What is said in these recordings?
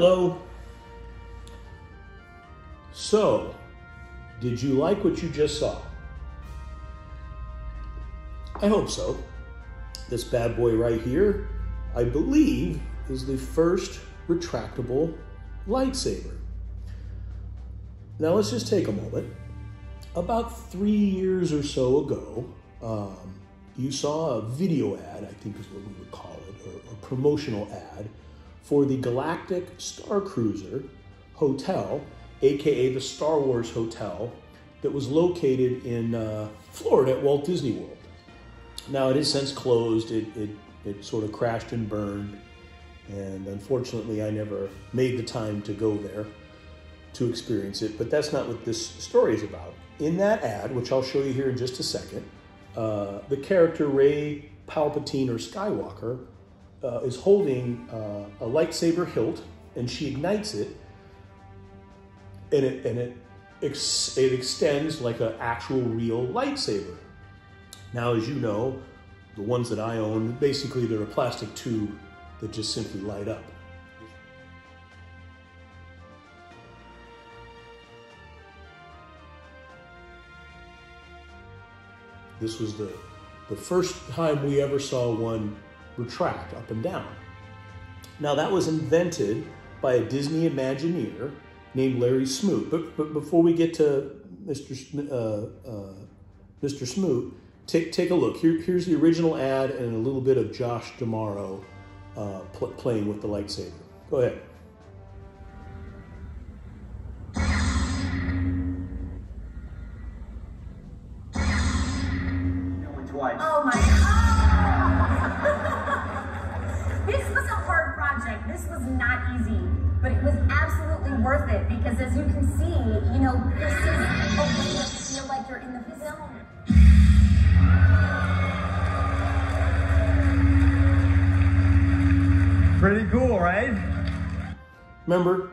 Hello. So, did you like what you just saw? I hope so. This bad boy right here, I believe, is the first retractable lightsaber. Now let's just take a moment. About three years or so ago, um, you saw a video ad, I think is what we would call it, or a promotional ad for the Galactic Star Cruiser Hotel, aka the Star Wars Hotel, that was located in uh, Florida at Walt Disney World. Now it is since closed. It, it, it sort of crashed and burned, and unfortunately, I never made the time to go there to experience it. But that's not what this story is about. In that ad, which I'll show you here in just a second, uh, the character Rey Palpatine or Skywalker uh, is holding uh, a lightsaber hilt, and she ignites it, and it and it ex- it extends like an actual real lightsaber. Now, as you know, the ones that I own, basically they're a plastic tube that just simply light up. This was the, the first time we ever saw one retract up and down. Now, that was invented by a Disney Imagineer named Larry Smoot. But, but before we get to Mr. Uh, uh, Mr. Smoot, take, take a look. Here, here's the original ad and a little bit of Josh D'Amaro uh, pl- playing with the lightsaber. Go ahead. Project. This was not easy, but it was absolutely worth it because as you can see, you know, this is a way to feel like you're in the film. Pretty cool, right? Remember?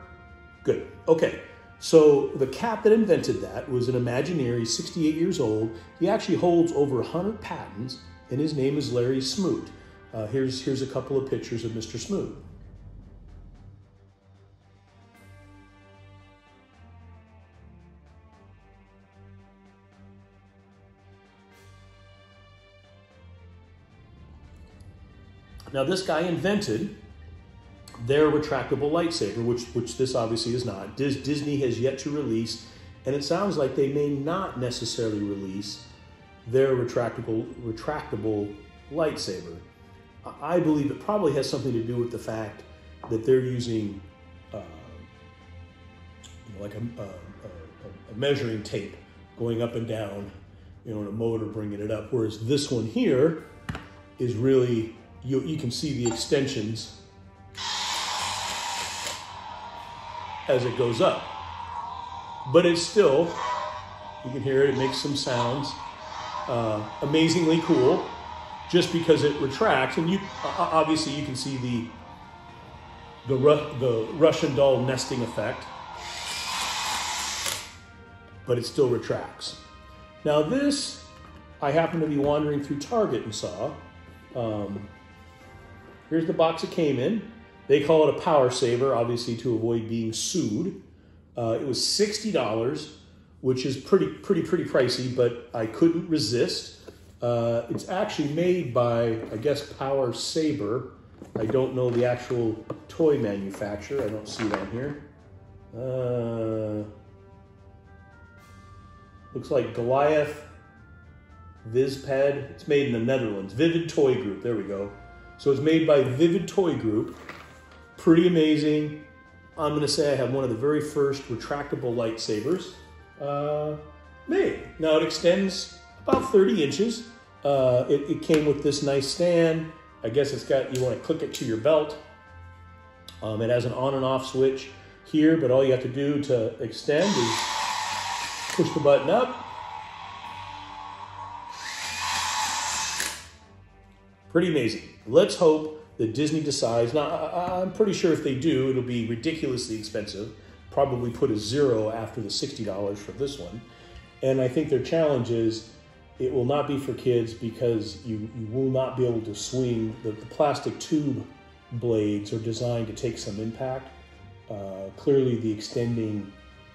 Good. Okay. So the cat that invented that was an Imagineer. He's 68 years old. He actually holds over 100 patents, and his name is Larry Smoot. Uh, here's here's a couple of pictures of Mr. Smoot. Now this guy invented their retractable lightsaber, which which this obviously is not. Dis- Disney has yet to release, and it sounds like they may not necessarily release their retractable retractable lightsaber. I- believe it probably has something to do with the fact that they're using uh, you know, like a, a, a, a measuring tape going up and down, you know, in a motor bringing it up. Whereas this one here is really you you can see the extensions as it goes up. But it's still, you can hear it, it makes some sounds. Uh, amazingly cool, just because it retracts. And you obviously you can see the the, Ru- the Russian doll nesting effect, but it still retracts. Now this, I happened to be wandering through Target and saw. Um, here's the box it came in. They call it a Power Saber, obviously to avoid being sued. Uh, it was sixty dollars, which is pretty, pretty, pretty pricey, but I couldn't resist. Uh, it's actually made by, I guess, Power Saber. I don't know the actual toy manufacturer. I don't see it on here. Uh, looks like Goliath Vizped. It's made in the Netherlands. Vivid Toy Group. There we go. So it's made by Vivid Toy Group. Pretty amazing. I'm to say I have one of the very first retractable lightsabers uh, made. Now it extends about 30 inches. Uh, it, it came with this nice stand. I guess it's got, you want to click it to your belt. Um, it has an on and off switch here, but all you have to do to extend is push the button up. Pretty amazing. Let's hope that Disney decides. Now, I- I'm pretty sure if they do, it'll be ridiculously expensive. Probably put a zero after the $60 for this one. And I think their challenge is it will not be for kids because you, you will not be able to swing. The, the plastic tube blades are designed to take some impact. Uh, clearly, the extending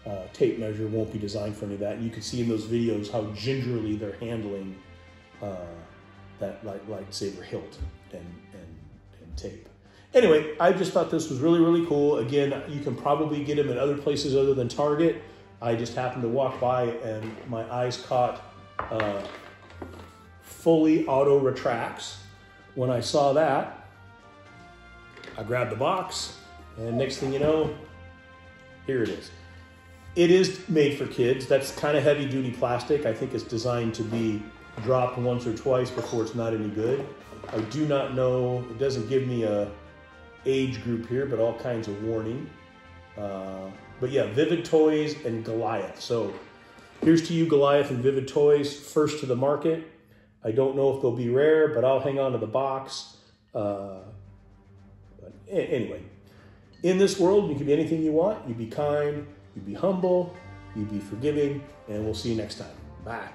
uh, tape measure won't be designed for any of that. And you can see in those videos how gingerly they're handling uh, that light, lightsaber hilt and, and, and tape. Anyway, I just thought this was really, really cool. Again, you can probably get them in other places other than Target. I just happened to walk by and my eyes caught uh, fully auto retracts. When I saw that, I grabbed the box, and next thing you know, here it is. It is made for kids. That's kind of heavy duty plastic. I think it's designed to be dropped once or twice before it's not any good. I do not know, it doesn't give me a age group here, but all kinds of warning. Uh, but yeah, Vivid Toys and Goliath. So here's to you, Goliath and Vivid Toys, first to the market. I don't know if they'll be rare, but I'll hang on to the box. Uh, anyway, in this world, you can be anything you want. You be kind, you be humble, you be forgiving, and we'll see you next time. Bye.